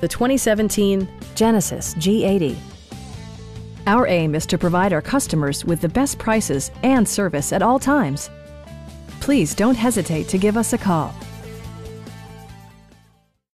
the 2017 Genesis G80. Our aim is to provide our customers with the best prices and service at all times. Please don't hesitate to give us a call.